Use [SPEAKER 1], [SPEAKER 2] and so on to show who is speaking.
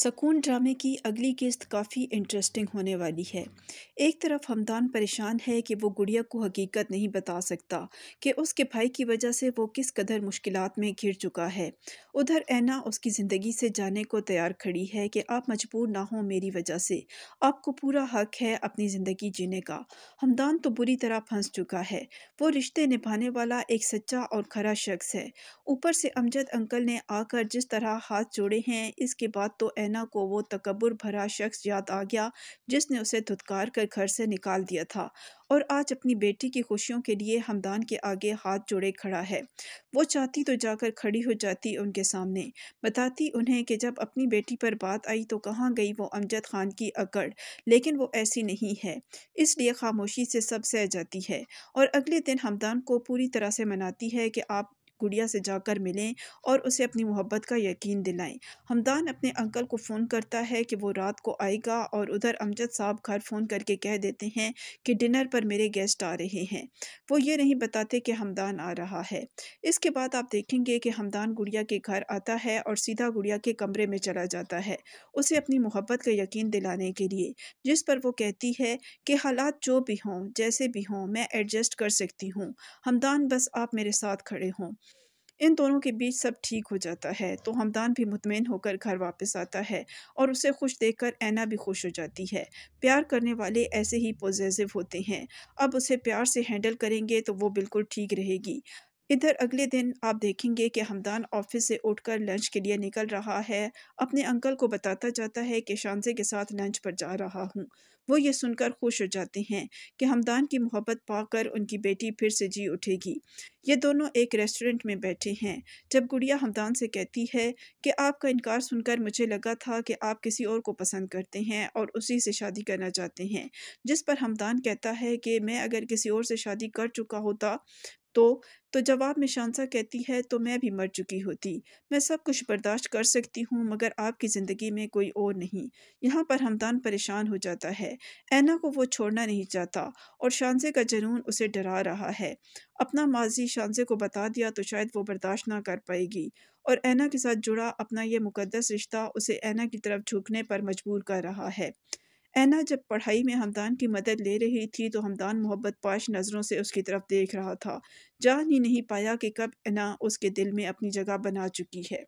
[SPEAKER 1] सकून ड्रामे की अगली किस्त काफ़ी इंटरेस्टिंग होने वाली है। एक तरफ़ हमदान परेशान है कि वो गुड़िया को हकीकत नहीं बता सकता कि उसके भाई की वजह से वो किस कदर मुश्किल में घिर चुका है। उधर ऐना उसकी ज़िंदगी से जाने को तैयार खड़ी है कि आप मजबूर ना हो मेरी वजह से। आपको पूरा हक है अपनी ज़िंदगी जीने का। हमदान तो बुरी तरह फंस चुका है। वो रिश्ते निभाने वाला एक सच्चा और खरा शख्स है। ऊपर से अमजद अंकल ने आकर जिस तरह हाथ जोड़े हैं, इसके बाद तो को वो तकबर भरा शख्स याद आ गया, जिसने उसे धुतकार कर घर से निकाल दिया था। और आज अपनी बेटी की खुशियों के लिए हमदान के आगे हाथ जोड़े खड़ा है। वो चाहती तो जाकर खड़ी हो जाती उनके सामने। बताती उन्हें कि जब अपनी बेटी पर बात आई तो कहाँ गई वो अमजद खान की अकड़, लेकिन वो ऐसी नहीं है। इसलिए खामोशी से सब सह जाती है। और अगले दिन हमदान को पूरी तरह से मनाती है कि आप गुड़िया से जाकर मिलें और उसे अपनी मोहब्बत का यकीन दिलाएँ। हमदान अपने अंकल को फ़ोन करता है कि वो रात को आएगा और उधर अमजद साहब घर फ़ोन करके कह देते हैं कि डिनर पर मेरे गेस्ट आ रहे हैं। वो ये नहीं बताते कि हमदान आ रहा है। इसके बाद आप देखेंगे कि हमदान गुड़िया के घर आता है और सीधा गुड़िया के कमरे में चला जाता है, उसे अपनी मोहब्बत का यकीन दिलाने के लिए, जिस पर वो कहती है कि हालात जो भी हों, जैसे भी हों, मैं एडजस्ट कर सकती हूँ। हमदान, बस आप मेरे साथ खड़े हों। इन दोनों के बीच सब ठीक हो जाता है तो हमदान भी मुतमिन होकर घर वापस आता है और उसे खुश देखकर ऐना भी खुश हो जाती है। प्यार करने वाले ऐसे ही पॉजिटिव होते हैं। अब उसे प्यार से हैंडल करेंगे तो वो बिल्कुल ठीक रहेगी। इधर अगले दिन आप देखेंगे कि हमदान ऑफ़िस से उठकर लंच के लिए निकल रहा है। अपने अंकल को बताता जाता है कि शानजे के साथ लंच पर जा रहा हूँ। वो ये सुनकर खुश हो जाते हैं कि हमदान की मोहब्बत पाकर उनकी बेटी फिर से जी उठेगी। ये दोनों एक रेस्टोरेंट में बैठे हैं। जब गुड़िया हमदान से कहती है कि आपका इनकार सुनकर मुझे लगा था कि आप किसी और को पसंद करते हैं और उसी से शादी करना चाहते हैं, जिस पर हमदान कहता है कि मैं अगर किसी और से शादी कर चुका होता तो तो जवाब में शानसा कहती है तो मैं भी मर चुकी होती। मैं सब कुछ बर्दाश्त कर सकती हूँ, मगर आपकी ज़िंदगी में कोई और नहीं। यहाँ पर हमदान परेशान हो जाता है। ऐना को वो छोड़ना नहीं चाहता और शानसे का जनून उसे डरा रहा है। अपना माजी शानजे को बता दिया तो शायद वो बर्दाश्त ना कर पाएगी। और ऐना के साथ जुड़ा अपना ये मुकदस रिश्ता उसे ऐना की तरफ़ झुकने पर मजबूर कर रहा है। ऐना जब पढ़ाई में हमदान की मदद ले रही थी तो हमदान मोहब्बत पाश नज़रों से उसकी तरफ़ देख रहा था। जान ही नहीं पाया कि कब ऐना उसके दिल में अपनी जगह बना चुकी है।